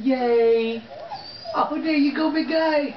Yay! Oh, there you go, big guy.